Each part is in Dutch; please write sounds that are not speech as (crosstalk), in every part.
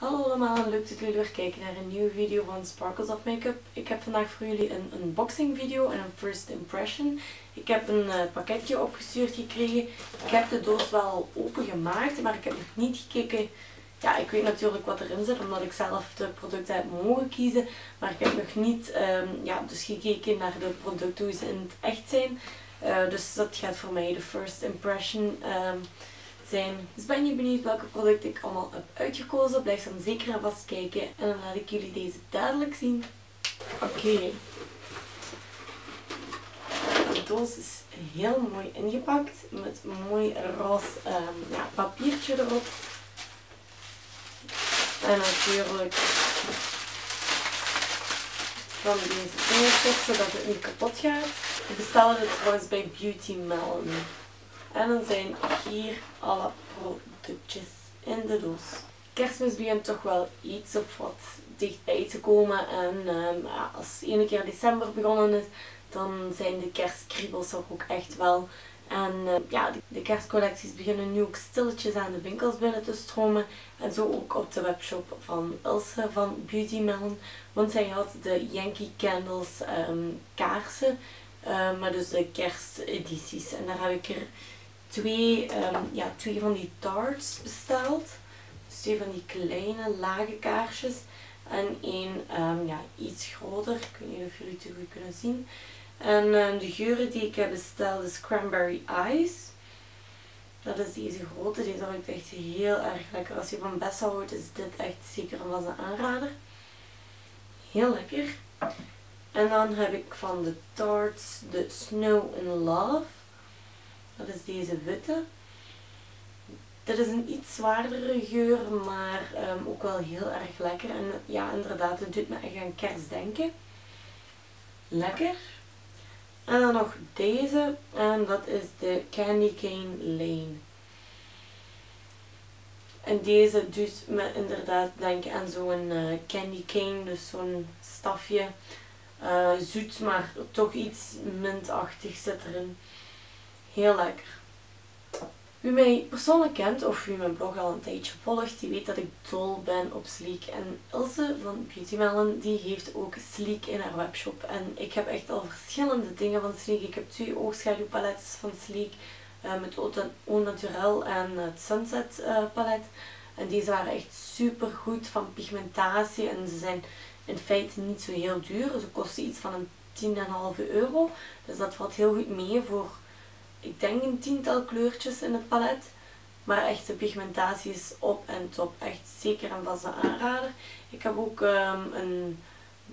Hallo allemaal leuk dat jullie weer kijken naar een nieuwe video van Sparkles of Makeup. Ik heb vandaag voor jullie een unboxing video en een first impression. Ik heb een uh, pakketje opgestuurd gekregen. Ik heb de doos wel opengemaakt, maar ik heb nog niet gekeken. Ja, ik weet natuurlijk wat erin zit, omdat ik zelf de producten heb mogen kiezen. Maar ik heb nog niet um, ja, dus gekeken naar de producten hoe ze in het echt zijn. Uh, dus dat gaat voor mij de first impression um, zijn. Dus ben je benieuwd welke producten ik allemaal heb uitgekozen? Blijf dan zeker en vast kijken. En dan laat ik jullie deze dadelijk zien. Oké. De doos is heel mooi ingepakt. Met mooi roze ja, papiertje erop. En natuurlijk van deze dingetjes, zodat het niet kapot gaat. Ik bestelde het trouwens bij Beauty Melon. En dan zijn hier alle productjes in de doos. Kerstmis begint toch wel iets of wat dichtbij te komen. En um, als ene keer december begonnen is, dan zijn de kerstkriebels ook echt wel. En uh, ja, de, kerstcollecties beginnen nu ook stilletjes aan de winkels binnen te stromen. En zo ook op de webshop van Ilse van Beauty Melon. Want zij had de Yankee Candles um, kaarsen. Uh, maar dus de kerstedities. En daar heb ik er twee, um, ja, twee van die tarts besteld. Dus twee van die kleine lage kaarsjes. En één um, ja, iets groter. Ik weet niet of jullie het goed kunnen zien. En um, de geuren die ik heb besteld is Cranberry Ice. Dat is deze grote. Deze ruikt echt heel erg lekker. Als je van Bessa houdt is dit echt zeker een een aanrader. Heel lekker. En dan heb ik van de Tarts de Snow in Love. Dat is deze witte. Dit is een iets zwaardere geur, maar um, ook wel heel erg lekker. En ja, inderdaad, het doet me echt aan kerst denken. Lekker. En dan nog deze. En dat is de Candy Cane Lane. En deze doet me inderdaad denken aan zo'n uh, candy cane, dus zo'n stafje. Uh, zoet, maar toch iets mintachtig zit erin. Heel lekker. Wie mij persoonlijk kent of wie mijn blog al een tijdje volgt, die weet dat ik dol ben op Sleek. En Ilse van Beauty Melon, die heeft ook Sleek in haar webshop. En ik heb echt al verschillende dingen van Sleek. Ik heb twee oogschaduwpaletten van Sleek. Uh, met Eau Naturel en het Sunset uh, palet. En deze waren echt super goed van pigmentatie. En ze zijn in feite niet zo heel duur. Ze kosten iets van een 10,5 euro. Dus dat valt heel goed mee voor ik denk een tiental kleurtjes in het palet. Maar echt de pigmentatie is op en top. Echt zeker en vast een aanrader. Ik heb ook um, een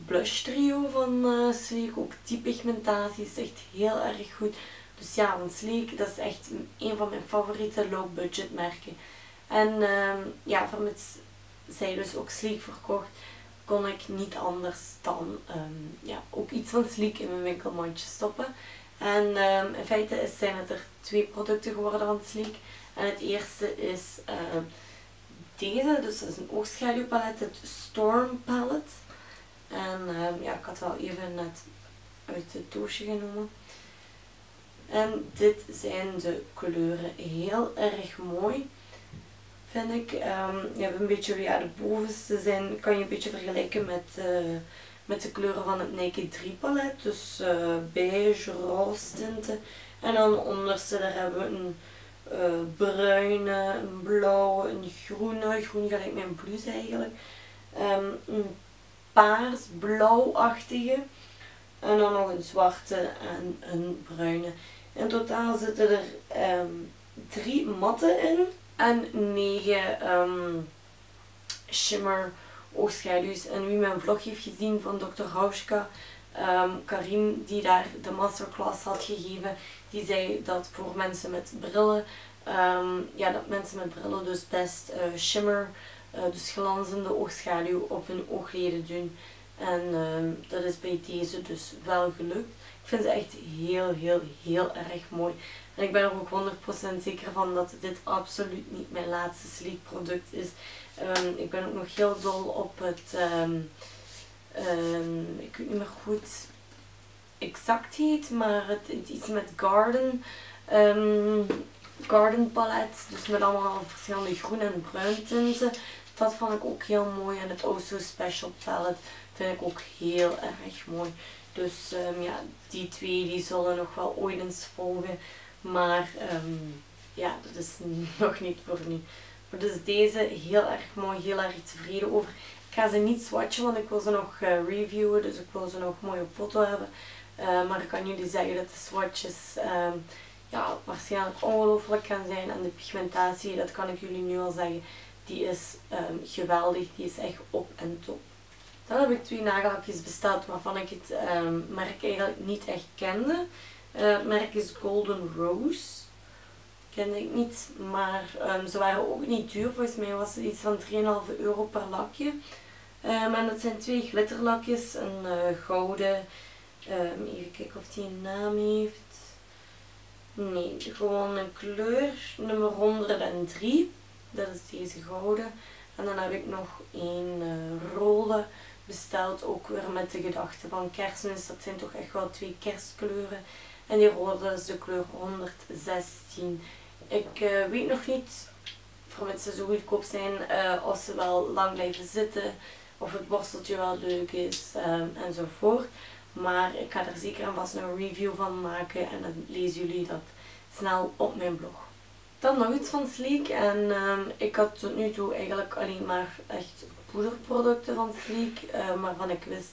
blush trio van uh, Sleek. Ook die pigmentatie is echt heel erg goed. Dus ja, van Sleek, dat is echt een van mijn favoriete low budget merken. En um, ja, vermits zij dus ook Sleek verkocht, kon ik niet anders dan um, ja, ook iets van Sleek in mijn winkelmandje stoppen. En um, in feite zijn het er twee producten geworden van Sleek. En het eerste is uh, deze, dus dat is een oogschaduwpalet, het Storm Palette. En um, ja, ik had wel even net uit het doosje genomen. En dit zijn de kleuren heel erg mooi, vind ik. Je hebt een beetje, ja, de bovenste zijn, kan je een beetje vergelijken met... Uh, met de kleuren van het Naked 3 palet. Dus uh, beige, roze tinten. En dan onderste daar hebben we een uh, bruine, een blauwe, een groene. Groen gelijk mijn blouse eigenlijk. Um, een paars, blauwachtige. En dan nog een zwarte en een bruine. In totaal zitten er um, drie matten in. En negen um, shimmer oogschaduws. En wie mijn vlog heeft gezien van Dr. Hauschka, um, Karim, die daar de masterclass had gegeven, die zei dat voor mensen met brillen, um, ja, dat mensen met brillen dus best uh, shimmer, uh, dus glanzende oogschaduw op hun oogleden doen. En um, dat is bij deze dus wel gelukt. Ik vind ze echt heel, heel, heel erg mooi. En ik ben er ook 100% zeker van dat dit absoluut niet mijn laatste sleep product is. Um, ik ben ook nog heel dol op het, um, ik weet niet meer goed exact heet, maar het, het iets met garden, garden palet. Dus met allemaal verschillende groen en bruin tinten. Dat vond ik ook heel mooi. En het Also Special Palette vind ik ook heel erg mooi. Dus ehm, ja, die twee die zullen nog wel ooit eens volgen. Maar ehm, ja, dat is (laughs) nog niet voor nu. Maar dus deze heel erg mooi, heel erg tevreden over. Ik ga ze niet swatchen, want ik wil ze nog uh, reviewen. Dus ik wil ze nog mooi op foto hebben. Uh, maar ik kan jullie zeggen dat de swatches um, ja, waarschijnlijk ongelooflijk gaan zijn. En de pigmentatie, dat kan ik jullie nu al zeggen, die is um, geweldig. Die is echt op en top. Dan heb ik twee nagellakjes besteld waarvan ik het um, merk eigenlijk niet echt kende. Uh, het merk is Golden Rose. Kende ik niet, maar um, ze waren ook niet duur. Volgens mij was het iets van 3,5 euro per lakje. Um, en dat zijn twee glitterlakjes. Een uh, gouden. even kijken of die een naam heeft. Nee, gewoon een kleur. Nummer 103. Dat is deze gouden. En dan heb ik nog een uh, rode besteld. Ook weer met de gedachte van kerstmis. Dat zijn toch echt wel twee kerstkleuren. En die rode is de kleur 116. Ik uh, weet nog niet, vermits ze zo goedkoop zijn, uh, of ze wel lang blijven zitten. Of het borsteltje wel leuk is um, enzovoort. Maar ik ga er zeker en vast een review van maken. En dan lezen jullie dat snel op mijn blog. Dan nog iets van Sleek. En um, ik had tot nu toe eigenlijk alleen maar echt poederproducten van Sleek. Uh, waarvan ik wist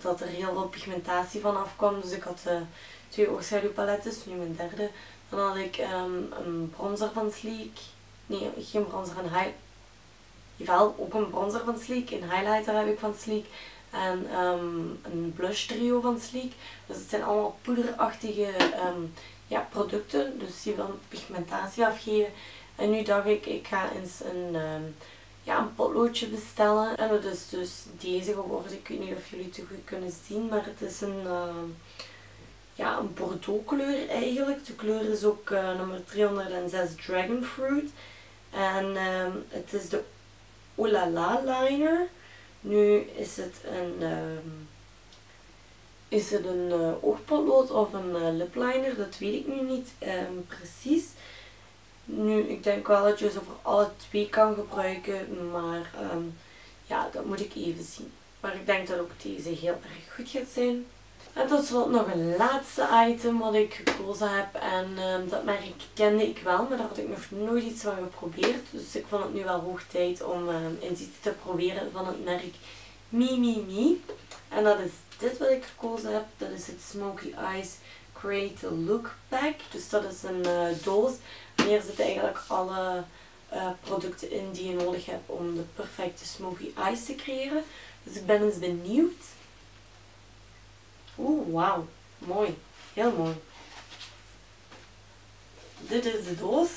dat er heel veel pigmentatie van afkwam. Dus ik had uh, twee oogschaduwpaletten, nu mijn derde. Dan had ik um, een bronzer van Sleek. Nee, geen bronzer, een highlighter. Jawel, ook een bronzer van Sleek. Een highlighter heb ik van Sleek. En um, een blush trio van Sleek. Dus het zijn allemaal poederachtige ja, producten. Dus die willen pigmentatie afgeven. En nu dacht ik, ik ga eens een, um, ja, een potloodje bestellen. En dat is dus deze geworden. Ik weet niet of jullie het goed kunnen zien. Maar het is een, uh, ja, een bordeaux kleur eigenlijk. De kleur is ook uh, nummer 306 Dragon Fruit. En um, het is de Olala liner. Nu is het een... is het een uh, oogpotlood of een uh, lipliner? Dat weet ik nu niet um, precies. Nu, ik denk wel dat je ze voor alle twee kan gebruiken, maar um, ja, dat moet ik even zien. Maar ik denk dat ook deze heel erg goed gaat zijn. En tot slot nog een laatste item wat ik gekozen heb. En um, dat merk kende ik wel, maar daar had ik nog nooit iets van geprobeerd. Dus ik vond het nu wel hoog tijd om um, eens iets te proberen van het merk Mimimi. En dat is dit wat ik gekozen heb. Dat is het Smoky Eyes Create a Look Pack. Dus dat is een uh, doos. En hier zitten eigenlijk alle uh, producten in die je nodig hebt om de perfecte Smoky Eyes te creëren. Dus ik ben eens benieuwd. Oeh, wauw. Mooi. Heel mooi. Dit is de doos.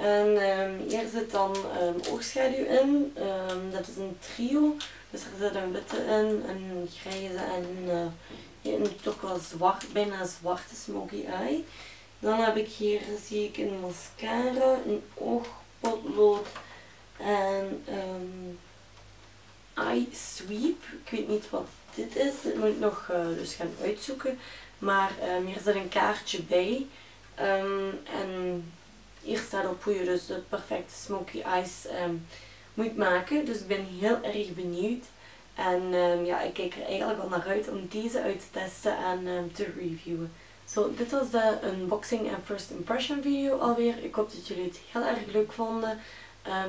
En um, hier zit dan um, oogschaduw in. Um, dat is een trio. Dus er zit een witte in, een grijze en uh, een toch wel zwart, bijna zwarte smoky eye. Dan heb ik hier, zie ik een mascara, een oogpotlood en eye sweep. Ik weet niet wat dit is, dit moet ik nog uh, dus gaan uitzoeken. Maar hier zit een kaartje bij. En hier staat op hoe je dus de perfecte smoky eyes um, moet maken. Dus ik ben heel erg benieuwd. En um, ja, ik kijk er eigenlijk al naar uit om deze uit te testen en um, te reviewen. Zo, dit was de unboxing en first impression video alweer. Ik hoop dat jullie het heel erg leuk vonden.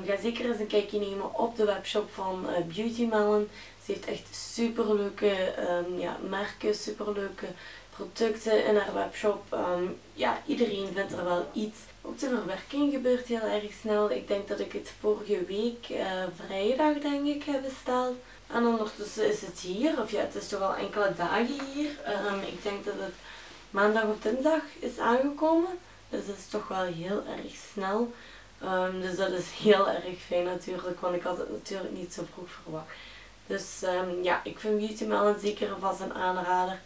Ga zeker eens een kijkje nemen op de webshop van uh, Beauty Melon. Ze heeft echt super leuke um, ja, merken, super leuke producten in haar webshop. Um, ja, iedereen vindt er wel iets. Ook de verwerking gebeurt heel erg snel. Ik denk dat ik het vorige week uh, vrijdag denk ik heb besteld. En ondertussen is het hier, of ja, het is toch al enkele dagen hier. Um, ik denk dat het maandag of dinsdag is aangekomen. Dus dat is toch wel heel erg snel. Dus dat is heel erg fijn natuurlijk, want ik had het natuurlijk niet zo vroeg verwacht. Dus um, ja, ik vind Beauty Melon zeker vast een aanrader.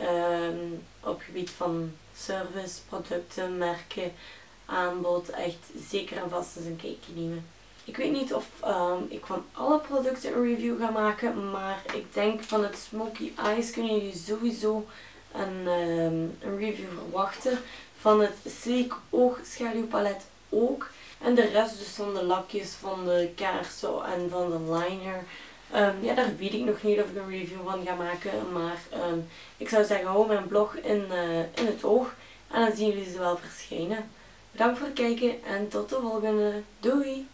Um, op gebied van service, producten, merken, aanbod. Echt zeker en vast eens een kijkje nemen. Ik weet niet of um, ik van alle producten een review ga maken, maar ik denk van het Smoky Eyes kunnen jullie sowieso een, een review verwachten. Van het Sleek Oogschaduwpalet ook. En de rest dus van de lakjes, van de kaarsen en van de liner. Ehm, ja, daar weet ik nog niet of ik een review van ga maken. Maar ehm, ik zou zeggen, hou mijn blog in, uh, in het oog. En dan zien jullie ze wel verschijnen. Bedankt voor het kijken en tot de volgende. Doei!